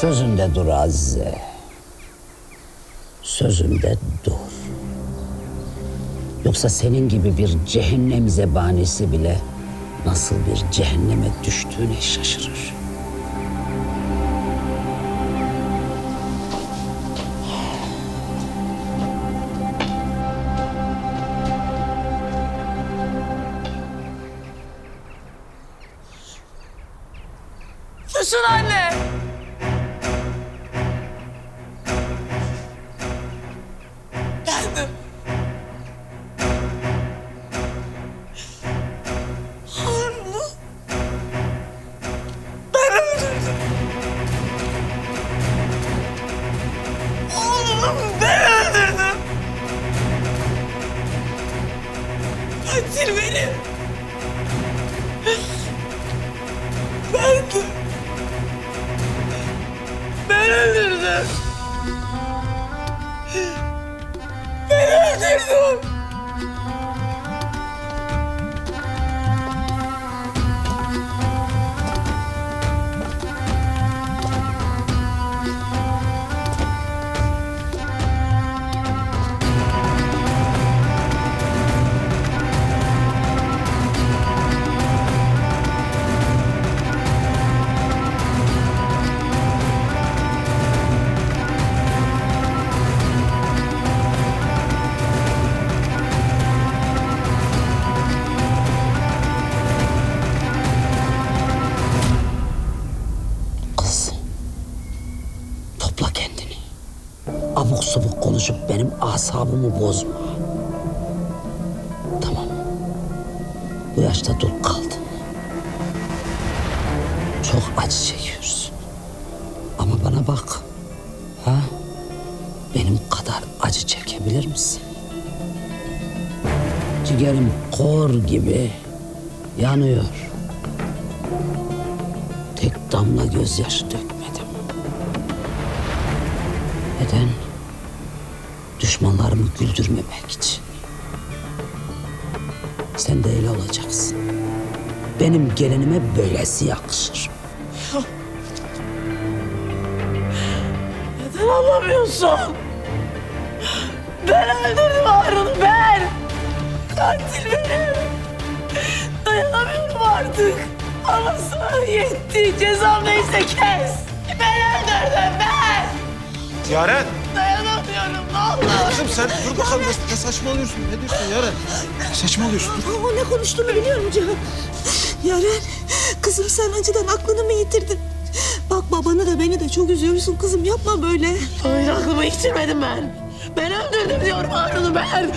Sözünde dur Azize. Sözünde dur. Yoksa senin gibi bir cehennem zebanisi bile nasıl bir cehenneme düştüğüne şaşırır. Füsun anne. Geldim. Harun'u ben öldürdüm. Oğlumu benim. Ben öldürdüm. うん Abuk subuk konuşup benim asabımı bozma. Tamam. Bu yaşta dur kaldın. Çok acı çekiyorsun. Ama bana bak. Ha? Benim kadar acı çekebilir misin? Ciğerim kor gibi yanıyor. Tek damla gözyaşı dökmedim. Neden? Düşmanlarımı güldürmemek için. Sen de öyle olacaksın. Benim gelinime böylesi yakışır. Neden anlamıyorsun? Ben öldürdüm Harun'u ben. Katil benim. Dayanamıyorum artık. Ama sana yetti. Cezam neyse kes. Ben öldürdüm ben. Yaren! Dayanamıyorum Kızım sen dur bakalım ne, ne saçmalıyorsun? Ne diyorsun Yaren? Saçmalıyorsun? Dur. Ama ne konuştuğunu biliyorum Cihan. Yaren, kızım sen acıdan aklını mı yitirdin? Bak babanı da beni de çok üzüyorsun kızım yapma böyle. Hayır aklımı yitirmedim ben. Ben öldürdüm diyorum Harun'u ben.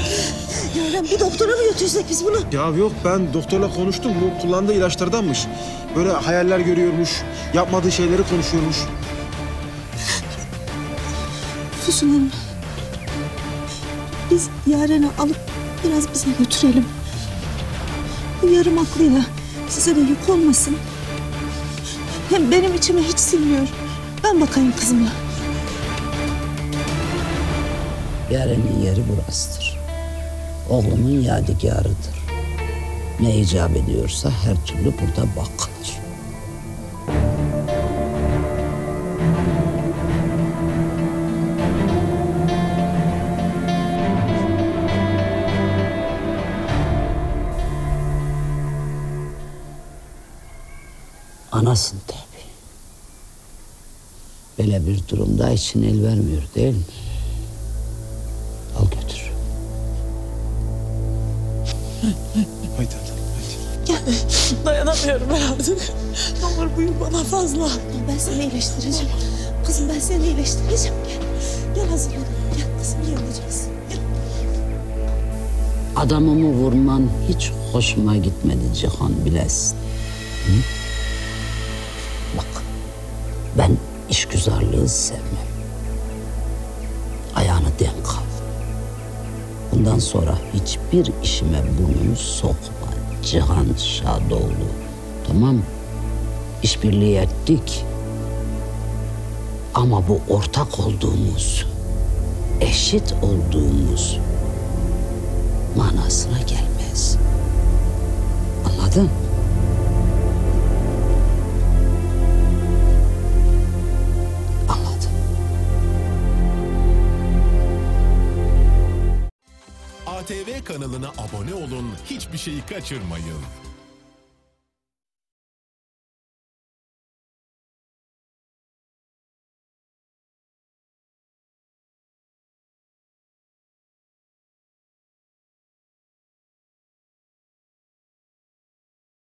Yaren bir doktora mı götürsek biz bunu? Ya yok ben doktorla konuştum. Bu kullandığı ilaçlardanmış. Böyle hayaller görüyormuş. Yapmadığı şeyleri konuşuyormuş. Füsun Hanım. Biz Yaren'i alıp biraz bize götürelim. Bu yarım aklıyla size de yük olmasın. Hem benim içime hiç sinmiyor. Ben bakayım kızıma. Yaren'in yeri burasıdır. Oğlumun yadigarıdır. Ne icap ediyorsa her türlü burada bakılır. Anasın tabii. Böyle bir durumda için el vermiyor değil mi? Al götür. Haydi hadi. Dayanamıyorum ben artık. Ne olur buyur bana fazla. Ben seni iyileştireceğim. Kızım ben seni iyileştireceğim. Gel. Gel hazırlan. Gel kızım iyi olacaksın. Gel. Adamımı vurman hiç hoşuma gitmedi Cihan bilesin. Hı? Ben işgüzarlığı sevmem. Ayağını denk al. Bundan sonra hiçbir işime burnunu sokma Cihan Şadoğlu. Tamam mı? İşbirliği ettik. Ama bu ortak olduğumuz, eşit olduğumuz manasına gelmez. Anladın? ATV kanalına abone olun, hiçbir şeyi kaçırmayın.